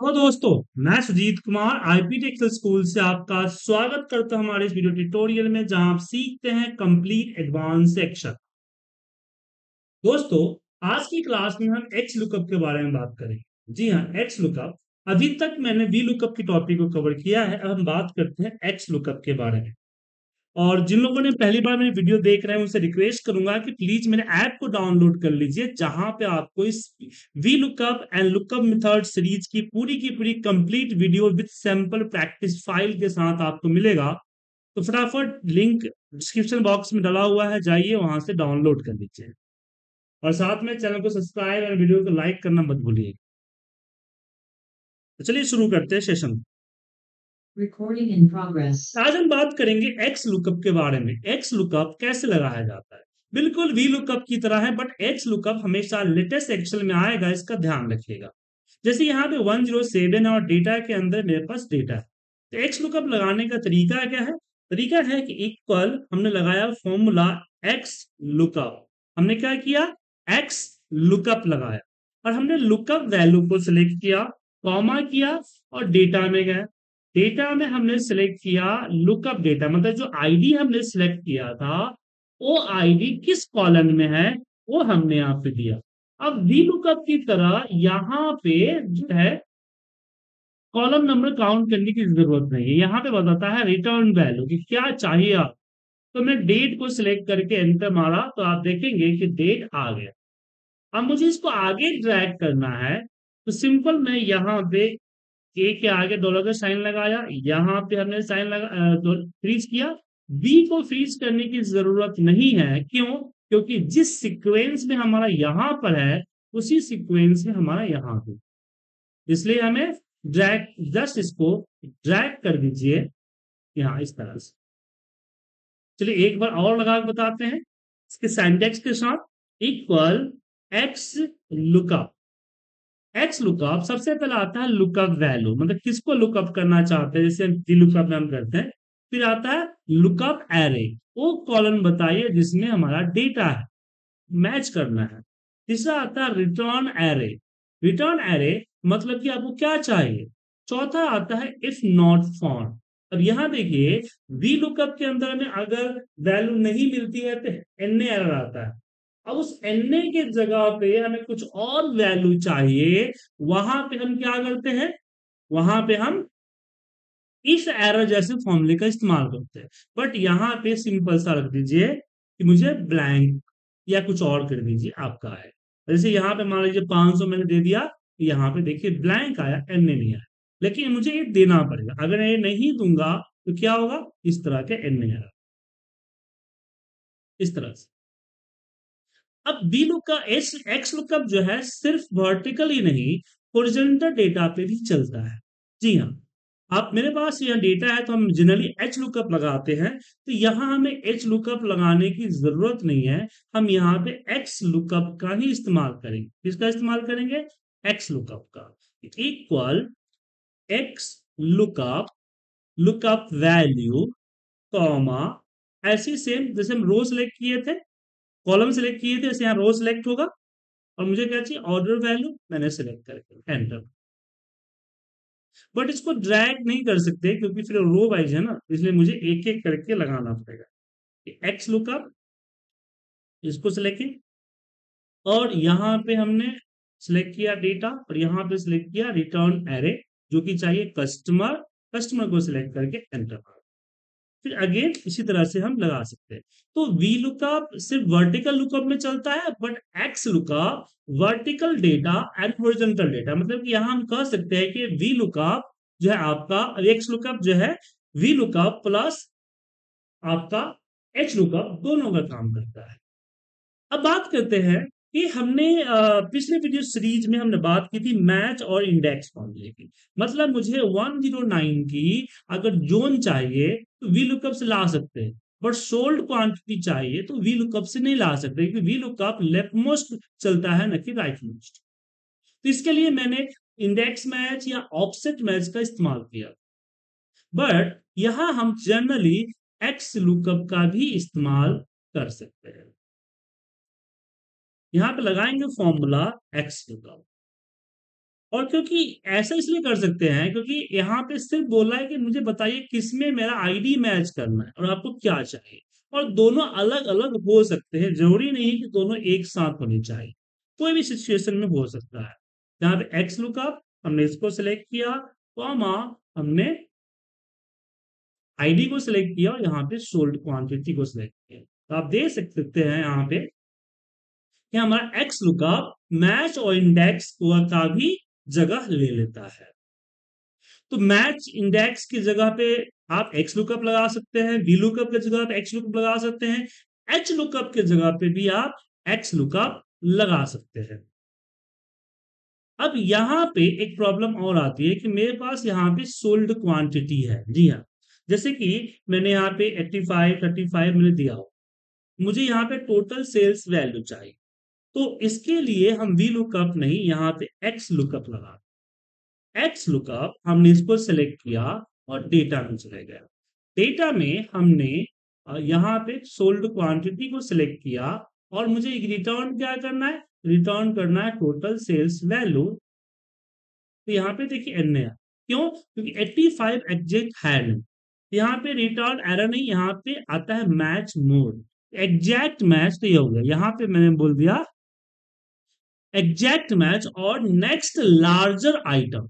Hello दोस्तों, मैं Sujit Kumar IP टेक्सल स्कूल से आपका स्वागत करता हूँ हमारे इस वीडियो ट्यूटोरियल में, जहाँ आप सीखते हैं कंप्लीट एडवांस सेक्शन दोस्तों, आज की क्लास में हम एक्स लुकअप के बारे में बात करेंगे। जी हाँ एक्स लुकअप अभी तक मैंने वी लुकअप के टॉपिक को कवर किया है, अब हम बात करते हैं एक्स लुकअप के बारे में। और जिन लोगों ने पहली बार मेरी वीडियो देख रहे हैं, उनसे रिक्वेस्ट करूँगा कि प्लीज़ मेरे ऐप को डाउनलोड कर लीजिए, जहाँ पे आपको इस V lookup and lookup method series की पूरी की पूरी complete video with sample practice file के साथ आपको मिलेगा। तो फटाफट लिंक डिस्क्रिप्शन बॉक्स में डाला हुआ है, जाइए वहाँ से डाउनलोड कर लीजिए। और साथ में चैनल को सब्सक्राइब और वीडियो को लाइक करना मत भूलिए। तो चलिए शुरू करते हैं सेशन Recording in progress. आज हम बात करेंगे एक्स लुकअप के बारे में। एक्स लुकअप कैसे लगाया जाता है? बिल्कुल वी लुकअप की तरह है बट एक्स लुकअप हमेशा लेटेस्ट एक्सेल में आएगा, इसका ध्यान रखिएगा। जैसे यहाँ पे 107 और डेटा के अंदर मेरे पास डेटा है। तो एक्स लुकअप लगाने का तरीका क्या है? तरीका है कि इक्वल हमने लगाया फॉर्मूला एक्स लुकअप हमने क्या किया? एक्स लुकअप लगाया। और हमने लुकअप वैल्यू को सिलेक्ट किया कॉमा किया और डेटा में गए डेटा में हमने सिलेक्ट किया लुकअप डेटा मतलब जो आईडी हमने सिलेक्ट किया था, वो आईडी किस कॉलम में है, वो हमने यहाँ पे दिया। अब वी लुकअप की तरह यहाँ पे जो है कॉलम नंबर काउंट करने की ज़रूरत नहीं है। यहाँ पे बताता है रिटर्न वैल्यू कि क्या चाहिए आप। तो मैं डेट को सिलेक्ट करके एंटर मारा तो आप देखेंगे कि डेट आ गया। अब मुझे इसको आगे ड्रैग करना है। तो सिंपल मैं यहाँ पे ए के आगे डॉलर का साइन लगाया, यहाँ पे हमने साइन लगा फ्रीज किया। बी को फ्रीज करने की ज़रूरत नहीं है, क्यों? क्योंकि जिस सीक्वेंस में हमारा यहाँ पर है, उसी सीक्वेंस में हमारा यहाँ पे। इसलिए हमें ड्रैग जस्ट इसको ड्रैग कर दीजिए, यहाँ इस तरह से। चलिए एक बार और लगा बताते हैं। इसके साइंटेक्स के साथ equal X lookup X lookup सबसे पहले आता है लुकअप वैल्यू मतलब किसको लुकअप करना चाहते हैं? जैसे डी लुकअप में हम करते हैं, फिर आता है लुकअप एरे वो कॉलम बताइए जिसमें हमारा डेटा है मैच करना है। तीसरा आता है रिटर्न एरे रिटर्न एरे मतलब कि आपको क्या चाहिए? चौथा आता है इफ़ नॉट फाउंड अब यहाँ देखिए वी लुकअप के अंदर में अगर वैल्यू नहीं मिलती है तो एन एरर आता है। अब उस एन ए के जगह पे हमें कुछ और वैल्यू चाहिए, वहाँ पे हम क्या करते हैं? वहाँ पे हम इस एरर जैसे फॉर्मूले का इस्तेमाल करते हैं। बट यहाँ पे सिंपल सा रख दीजिए कि मुझे ब्लैंक या कुछ और कर दीजिए, आपका है। जैसे यहाँ पे मान लीजिए 500 मैंने दे दिया, यहाँ पे देखिए ब्लैंक आया एन ए नहीं आया। लेकिन मुझे ये देना पड़ेगा। अगर ये नहीं दूँगा तो क्या होगा? इस तरह के एन आएगा। इस तरह से। अब बी लुक का एस एक्स लुकअप जो है, सिर्फ़ वर्टिकल ही नहीं होरिजेंटल डेटा पे भी चलता है। जी हाँ आप मेरे पास यह डेटा है तो हम जनरली एच लुकअप लगाते हैं तो यहाँ हमें एच लुकअप लगाने की ज़रूरत नहीं है, हम यहाँ पे एक्स लुकअप का ही इस्तेमाल करेंगे। किसका इस्तेमाल करेंगे? एक्स लुकअप का। Equal X lookup lookup value comma ऐसी सेम जैसे हम रो सिलेक्ट किए थे कॉलम सिलेक्ट किए थे यहाँ रो सिलेक्ट होगा, और मुझे क्या चाहिए? ऑर्डर वैल्यू मैंने सिलेक्ट करके एंटर बट इसको ड्रैग नहीं कर सकते, क्योंकि फिर रो वाइज है ना इसलिए मुझे एक एक करके लगाना पड़ेगा। एक्स लुकअप इसको सिलेक्ट और यहाँ पे हमने सिलेक्ट किया डेटा और यहाँ पे सिलेक्ट किया रिटर्न एरे जो कि चाहिए कस्टमर कस्टमर को सिलेक्ट करके एंटर फिर अगेन इसी तरह से हम लगा सकते हैं। तो वी लुकअप सिर्फ़ वर्टिकल लुकअप में चलता है but X lookup vertical data and horizontal data मतलब कि यहाँ हम कह सकते हैं कि वी लुकअप जो है आपका एक्स लुकअप जो है वी लुकअप प्लस आपका एच लुकअप दोनों का काम करता है। अब बात करते हैं कि हमने पिछले वीडियो सीरीज़ में हमने बात की थी मैच और इंडेक्स फॉर्मूले की। मतलब मुझे 109 की अगर जोन चाहिए वी लुकअप से ला सकते हैं। बट सोल्ड क्वांटिटी चाहिए तो वी लुकअप से नहीं ला सकते क्योंकि वी लुकअप लेफ़्ट मोस्ट चलता है न कि राइट मोस्ट तो इसके लिए मैंने इंडेक्स मैच या ऑफसेट मैच का इस्तेमाल किया। बट यहाँ हम जनरली एक्स लुकअप का भी इस्तेमाल कर सकते हैं। यहाँ पे लगाएँगे फॉर्मूला एक्स लुकअप और क्योंकि ऐसा इसलिए कर सकते हैं क्योंकि यहाँ पे सिर्फ़ बोला है कि मुझे बताइए किसमें मेरा आईडी मैच करना है और आपको क्या चाहिए। और दोनों अलग अलग हो सकते हैं। ज़रूरी नहीं कि दोनों एक साथ होने चाहिए। कोई भी सिचुएशन में हो सकता है। यहाँ पे एक्स लुकअप हमने इसको सिलेक्ट किया कॉमा हमने आईडी को सिलेक्ट किया और यहाँ पे सोल्ड क्वांटिटी को सिलेक्ट किया। तो आप देख सकते हैं यहाँ पे कि हमारा एक्स लुकअप मैच और इंडेक्स का भी जगह ले लेता है। तो मैच इंडेक्स की जगह पे आप एक्स लुकअप लगा सकते हैं बी लुकअप की जगह पे एक्स लुकअप लगा सकते हैं एच लुकअप की जगह पे भी आप एक्स लुकअप लगा सकते हैं। अब यहाँ पे एक प्रॉब्लम और आती है कि मेरे पास यहाँ पे सोल्ड क्वांटिटी है। जी हाँ जैसे कि मैंने यहाँ पे 85, 35 मैंने दिया हो। मुझे यहाँ पे टोटल सेल्स वैल्यू चाहिए। तो इसके लिए हम वी लुकअप नहीं, यहाँ पे एक्स लुकअप लगा एक्स लुकअप हमने इसको सेलेक्ट किया और डेटा में चले गया। डेटा में हमने यहाँ पे सोल्ड क्वांटिटी को सिलेक्ट किया और मुझे रिटर्न क्या करना है? रिटर्न करना है टोटल सेल्स वैल्यू तो यहाँ पे देखिए एन है क्यों? क्योंकि 85 एग्जैक्ट है नहीं यहाँ पे रिटर्न एरर नहीं, यहाँ पे आता है मैच मोड एग्जैक्ट मैच तो ये हो गया। यहाँ पे मैंने बोल दिया एग्जैक्ट मैच और नेक्स्ट लार्जर आइटम।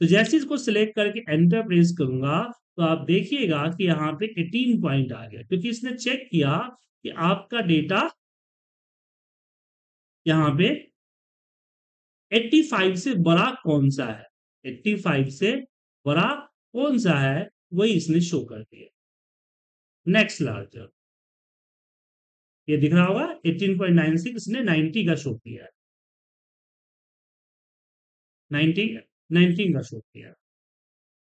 तो जैसे इसको सिलेक्ट करके एंटर प्रेस करूँगा तो आप देखिएगा कि यहाँ पे 18 पॉइंट आ गया, क्योंकि इसने चेक किया कि आपका डेटा यहाँ पे 85 से बड़ा कौन सा है। 85 से बड़ा कौन सा है, वही इसने शो कर दिया। Next larger. ये दिख रहा होगा 18.96 इसने 90 का शो किया है। 90 19 का शो किया।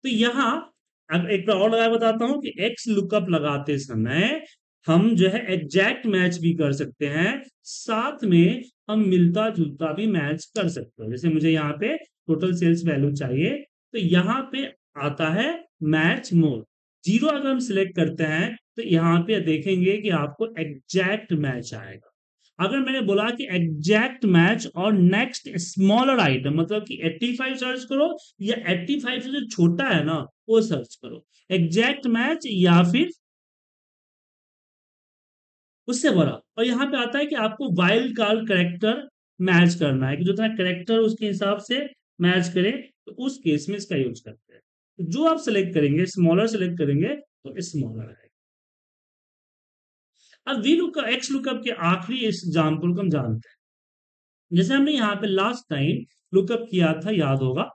तो यहाँ, अब एक और लगा बताता हूँ कि एक्स लुकअप लगाते समय हम जो है एग्जैक्ट मैच भी कर सकते हैं, साथ में हम मिलता जुलता भी मैच कर सकते हैं। जैसे मुझे यहाँ पे टोटल सेल्स वैल्यू चाहिए तो यहाँ पे आता है मैच मोड ज़ीरो अगर हम सिलेक्ट करते हैं तो यहाँ पे देखेंगे कि आपको एग्जैक्ट मैच आएगा। अगर मैंने बोला कि एग्जैक्ट मैच और नेक्स्ट स्मॉलर आइटम मतलब कि 85 सर्च करो या 85 से जो छोटा है ना, वो सर्च करो। एग्जैक्ट मैच या फिर उससे बड़ा। और यहाँ पे आता है कि आपको वाइल्ड कार्ड करेक्टर मैच करना है, कि जो तरह करेक्टर उसके हिसाब से मैच करे तो उस केस में इसका यूज़ करते हैं। जो आप सिलेक्ट करेंगे स्मॉलर सिलेक्ट करेंगे तो स्मॉलर आएगा। अब वी लुक एक्स लुकअप के आखिरी एग्ज़ाम्पल को हम जानते हैं। जैसे हमने यहाँ पे लास्ट टाइम लुकअप किया था, याद होगा?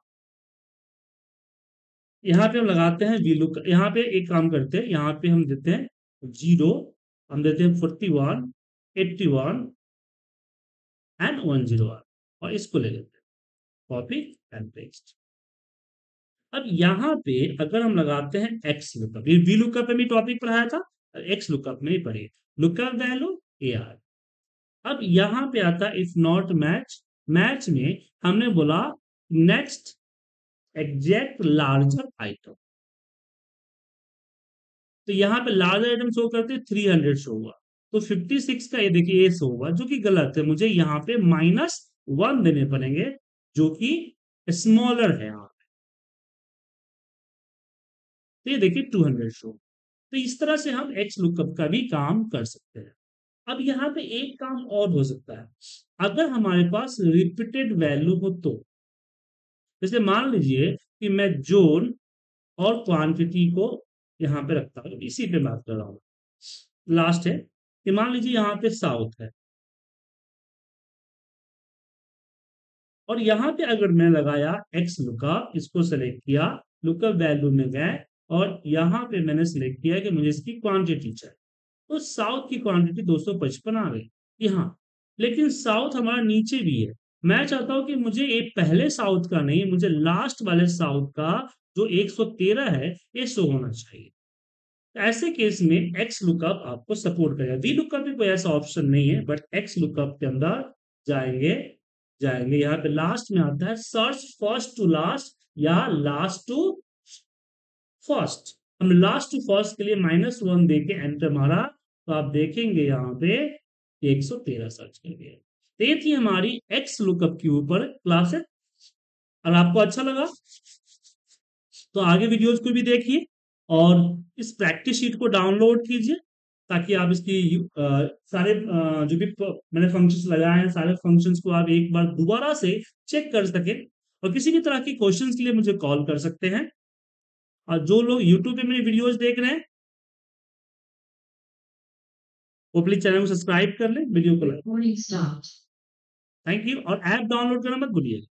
यहाँ पे हम लगाते हैं वी लुक, यहाँ पे एक काम करते हैं, यहाँ पे हम देते हैं ज़ीरो हम देते हैं forty one eighty one and one zero one और इसको ले लेते हैं। कॉपी एंड पेस्ट अब यहाँ पे अगर हम लगाते हैं एक्स लुकअप ये वी लुकअप में भी टॉपिक पढ़ाया था एक्स लुकअप में ही पढ़िए। लुकअप वैल्यू ए आर अब यहाँ पे आता इफ़ नॉट मैच मैच में हमने बोला नेक्स्ट एग्जैक्ट लार्जर आइटम तो यहाँ पे लार्ज आइटम शो करते थ्री हंड्रेड शो हुआ। तो फिफ्टी सिक्स का ये देखिए ए शो हुआ, जो कि गलत है। मुझे यहाँ पे माइनस वन देने पड़ेंगे, जो कि स्मॉलर है यहाँ पे। तो ये देखिए टू हंड्रेड शो तो इस तरह से हम एक्स लुकअप का भी काम कर सकते हैं। अब यहाँ पे एक काम और हो सकता है। अगर हमारे पास रिपीटेड वैल्यू हो तो जैसे मान लीजिए कि मैं जोन और क्वांटिटी को यहाँ पे रखता हूँ, इसी पे बात कर रहा हूँ। लास्ट है कि मान लीजिए यहाँ पे साउथ है। और यहाँ पे अगर मैं लगाया एक्स लुकअप इसको सेलेक्ट किया लुकअप वैल्यू में गए और यहाँ पे मैंने सिलेक्ट किया कि मुझे इसकी क्वांटिटी चाहिए। तो साउथ की क्वांटिटी 255 आ गई। यहाँ लेकिन साउथ हमारा नीचे भी है। मैं चाहता हूँ कि मुझे एक पहले साउथ का नहीं, मुझे लास्ट वाले साउथ का जो 113 है, ये शो होना चाहिए। ऐसे केस में एक्स लुकअप आपको सपोर्ट करेगा। वी लुकअप भी कोई ऐसा ऑप्शन नहीं है बट एक्स लुकअप के अंदर जाएँगे जाएँगे। यहाँ पे लास्ट में आता है सर्च फ़र्स्ट टू लास्ट या लास्ट टू फ़र्स्ट हम लास्ट टू फ़र्स्ट के लिए माइनस वन दे के एंटर मारा तो आप देखेंगे यहाँ पे 113 सर्च कर दिया। तो ये थी हमारी एक्स लुकअप के ऊपर क्लासेस और आपको अच्छा लगा तो आगे वीडियोज़ को भी देखिए और इस प्रैक्टिस शीट को डाउनलोड कीजिए ताकि आप इसकी आ, सारे आ, जो भी मैंने फ़ंक्शंस लगाए हैं सारे फ़ंक्शंस को आप एक बार दोबारा से चेक कर सके। और किसी भी तरह की क्वेश्चंस के लिए मुझे कॉल कर सकते हैं। और जो लोग यूट्यूब पे मेरी वीडियोस देख रहे हैं वो प्लीज़ चैनल को सब्सक्राइब कर ले वीडियो को लाइक थैंक यू और ऐप डाउनलोड करना मत भूलिएगा।